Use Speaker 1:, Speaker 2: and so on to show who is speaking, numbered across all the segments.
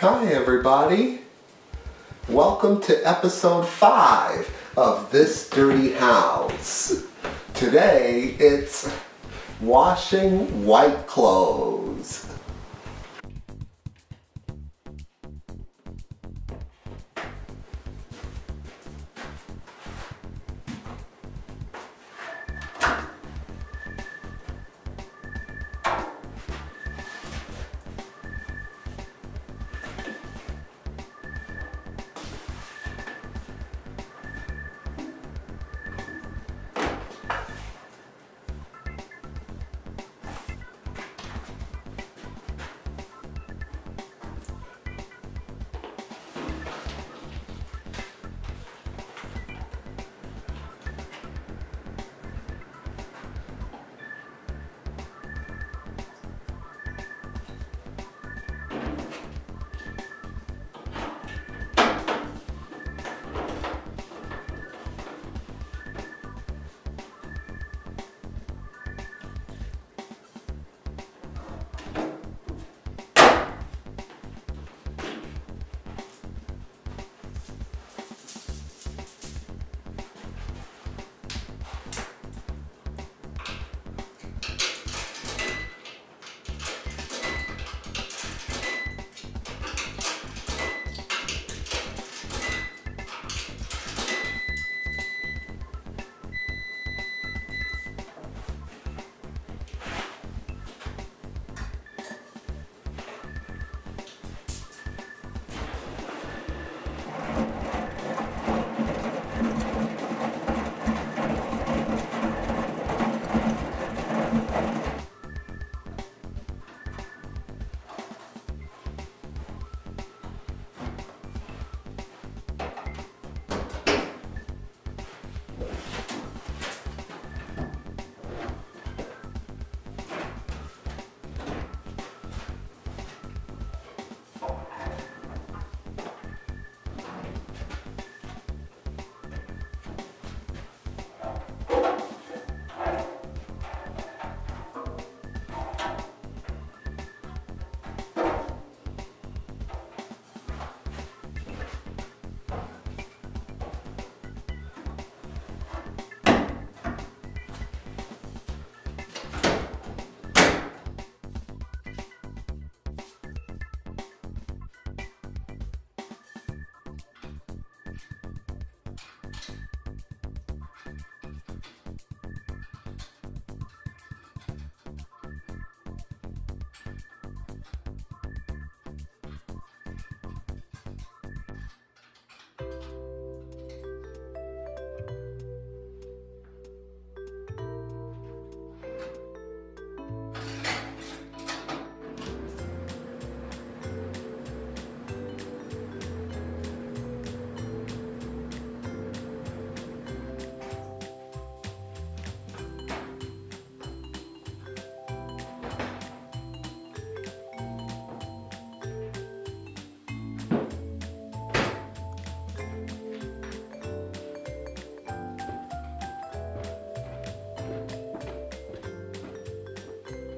Speaker 1: Hi, everybody. Welcome to episode five of This Dirty House. Today it's washing white clothes.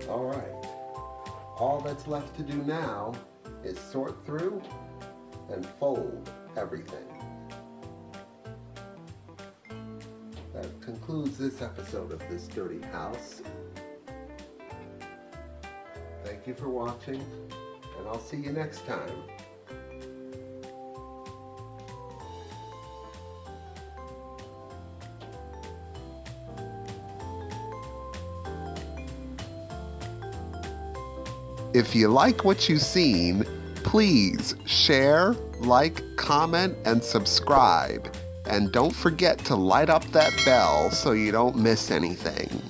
Speaker 1: All right. All that's left to do now is sort through and fold everything. That concludes this episode of This Dirty House. Thank you for watching, and I'll see you next time. If you like what you've seen, please share, like, comment, and subscribe. And don't forget to light up that bell so you don't miss anything.